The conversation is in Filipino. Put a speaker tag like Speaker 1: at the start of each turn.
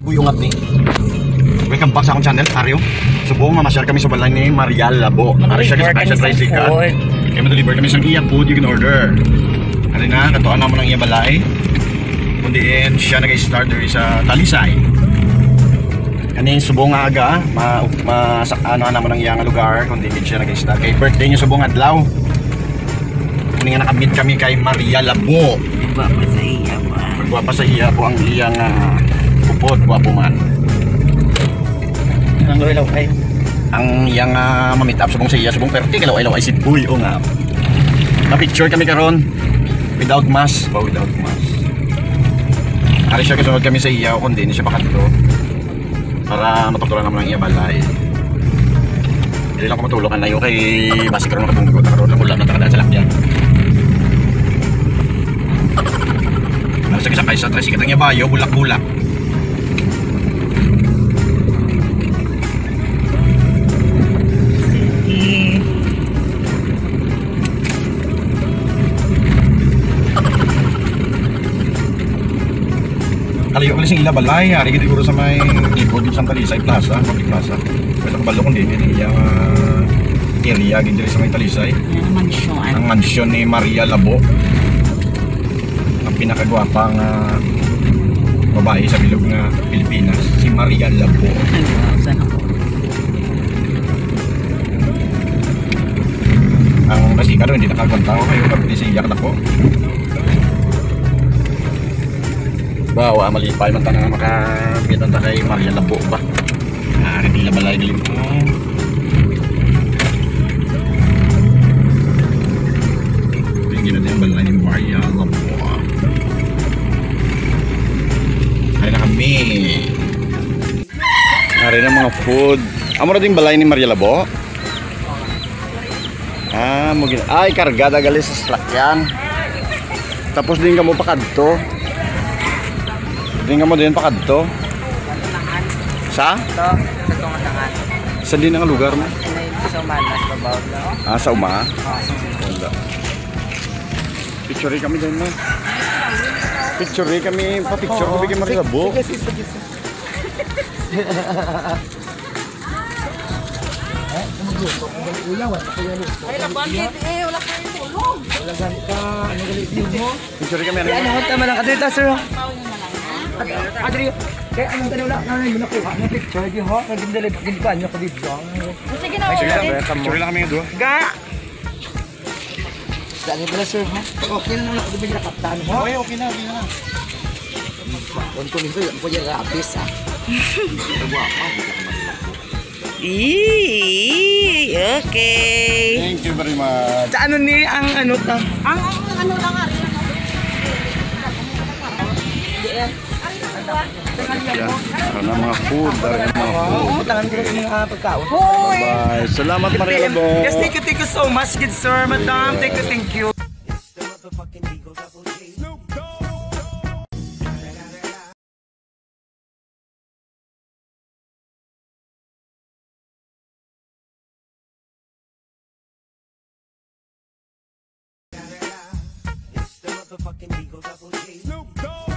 Speaker 1: Buyong Abni. Welcome back sa akong channel, Mario. Subong mamashare kami sa balay ni Marial Labo. Ari siya sa special tricycle. Kaya madeliver kami sa iya food you can order. Ano na, katuan naman ang iya balay. Kundiin siya nag-start diri sa Talisay. Kani subong aga, ma, ma sa, ano naman ang iya nga lugar kundi siya nag-start. Kay birthday niya subong adlaw. Kuni nga nakamit kami kay Maria Labo.
Speaker 2: Ba pa sa iya ba?
Speaker 1: Magwapa sa iya po ang iyang uh, upod, gwapo man.
Speaker 2: Ang ilaw kay.
Speaker 1: ang yang uh, mamit up subong sa iya subong perti kalaw ilaw ay sitbuy o nga. Na picture kami karon without mask. Ba without mask. Ari siya kasunod kami sa iya kundi hindi siya pakadto. Para matutulan naman ang iya balay. Hindi lang ko matulog ang layo kay basi karon nakatunggo karon na wala na takadaan sa lakyan. Nasa sakay sa tricycle ang iya bayo bulak-bulak Kalayo kalis yung ila balay, hari kita siguro sa may ikot yung Santa Lisay Plaza, Public Plaza. Pwede ko balo kung din yung uh, area gindi sa may Talisay.
Speaker 2: Yan ang mansyon.
Speaker 1: Ang mansyon ni Maria Labo. Ang pinakagwapang uh, babae sa bilog nga Pilipinas, si Maria Labo.
Speaker 2: Ano, saan ako?
Speaker 1: Ang doon, hindi nakagwanta ko kayo pag siya ko. Bawa, malipay man tanang makapitan ta kay Maria Labo ba? Ah, hindi na balay galing mo. Tingin natin ang balay ni Maria Labo. Ay na kami. Hari na mga food. Amo na balay ni Maria Labo? Ah, mo gin. Ay, kargada gali sa sasakyan. Tapos din ka mo. Din ka mo din pakadto. Sa?
Speaker 2: Ito, sa tungatangan.
Speaker 1: Sa din ang lugar mo?
Speaker 2: May isang manas babaw na.
Speaker 1: Ah, sa uma.
Speaker 2: Oh,
Speaker 1: Wala. Picture kami din mo. Picture kami, pa-picture ko bigyan Maria Labo.
Speaker 2: Sige, sige, sige.
Speaker 1: Picture kami
Speaker 2: Ano
Speaker 1: ano.
Speaker 2: ko tama lang kadito sir. Adri, kaya anong tanong lang na yun ako ha, ng picture di ho, naging dali pagin pa niyo ko dito.
Speaker 1: Sige lang, picture lang kami nga duha.
Speaker 2: Ga. Dali pala sir ha. Okay na lang ako din na kaptan ho.
Speaker 1: Okay, okay na, okay na.
Speaker 2: Kung ko nito, ko yung rapis ha. Eee, okay.
Speaker 1: Thank you very much.
Speaker 2: Sa ano ni ang ano ta?
Speaker 3: Ang ano lang nga rin.
Speaker 1: Yan. Ano mga food, dari mga food.
Speaker 2: Oo, tangan ko rin yung uh, pagkaon.
Speaker 1: Bye. Salamat Maria Labo.
Speaker 2: Yes, thank you, thank you so much, good sir, madam. Thank you, thank you.
Speaker 4: Snoop Dogg.